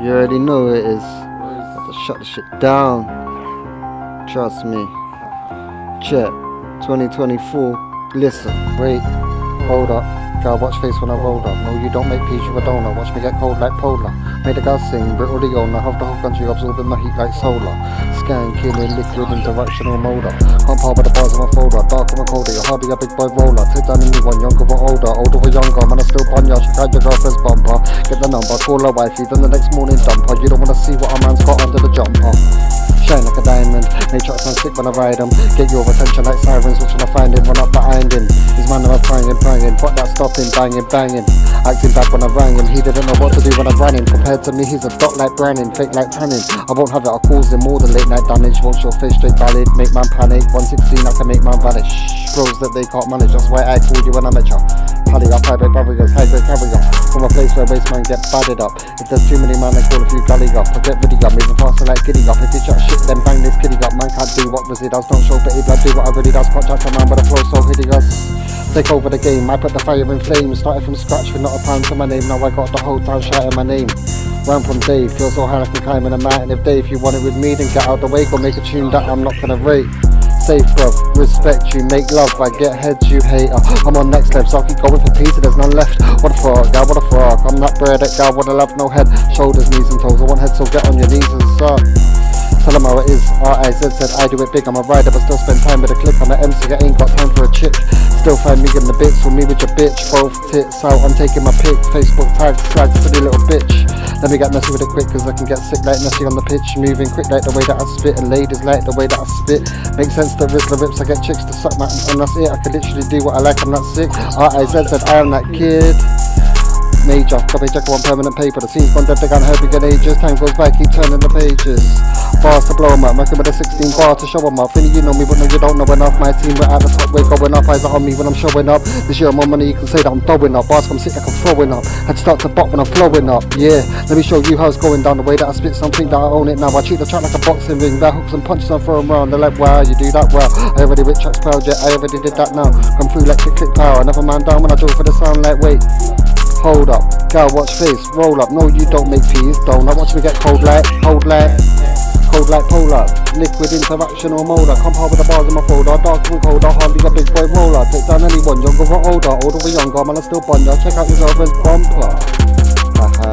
You already know it is. Have to shut the shit down. Trust me. Check. 2024. Listen. Wait. Hold up. Girl, watch face when I roll up. No, you don't make peace with a donut. Watch me get cold like polar. Made the girl sing. Brittle the owner. Half the whole country absorbing my heat like solar. Scan, killing, liquid, interactional motor. Can't par with the bars of my folder. Dark and colder. You're hardly a big boy roller. Take down anyone, younger or older. Older or younger. Man, I still bun ya. Out your girlfriend's bumper. Get the number. Call her wifey. Then the next morning dump her. You don't wanna see what a man's got under the jumper. Shine like a diamond, make trucks sound sick when I ride them. Get your attention like sirens, watching I find him, run up behind him. His man are praying, praying, fuck that stopping, banging, banging. Acting bad when I rang him, he didn't know what to do when I ran him. Compared to me, he's a dot like branding, fake like tanning. I won't have it, I'll cause him more than late night damage. Won't your face straight valid, make man panic. 116, I can make man vanish. Bros that they can't manage, that's why I called you when I met ya. Paddy up, barriers, high grade carrier. From a place where waste man get badded up. If there's too many man, I call a few gully up. I get riddy up, moving faster like giddy up. If you chat shit, then bang this kiddie up. Man can't do what Rizzy does, don't show pity blood, do what I really does. Chat to man, but the flow so hideous. Take over the game, I put the fire in flames. Started from scratch with not a pound to my name. Now I got the whole town shouting my name. Round from Dave, feel so high I can climb in a mountain. If Dave, you want it with me, then get out the way. Go make a tune that I'm not gonna rate. Safe bruv, respect you, make love, I get heads you hater. Uh, I'm on next level, so I'll keep going for pizza, there's none left. What a frog, God, what a frog. I'm not bread, that guy, what a love, no head, shoulders, knees and toes. I want head, so get on your knees and suck. Tell them how it is, R.I.Z. said I do it big, I'm a rider but still spend time with a click I'm an MC, I ain't got time for a chick Still find me in the bits, with me with your bitch Both tits out, I'm taking my pic Facebook tags, swag, silly little bitch Let me get messy with it quick cause I can get sick like Messi on the pitch. Moving quick like the way that I spit. And ladies like the way that I spit. Makes sense the Rizzla rips, I get chicks to suck my And that's it, I can literally do what I like, I'm not sick. R.I.Z. said I am that kid Major, copy check on permanent paper. The scene's gone dead, they can't help me get ages. Time goes by, keep turning the pages. Bars to blow 'em up, working with a 16 bar to show 'em up. Thinking you know me, but no, you don't know enough. My team, we're at the top, we're going up. Eyes are on me when I'm showing up. This year, more money, you can say that I'm throwing up. Bars come sit like I'm throwing up. I'd start to bop when I'm flowing up. Yeah, let me show you how it's going down. The way that I spit something that I own it now. I treat the track like a boxing ring. That hooks and punches and throw 'em round. They're like, wow, you do that well. I already with tracks proud, yeah, I already did that now. Come through like click, power. Another man down when I drove for the sound like, wait. Hold up, girl, watch face, roll up. No, you don't make peas, don't. I watch me get cold like, cold like, cold like polar. Liquid interaction or molder. Come hard with the bars in my folder. Dark and colder, hardly a big boy roller. Take down anyone, younger or older, older or younger. Man, I still ya. Check out your girlfriend's bumper.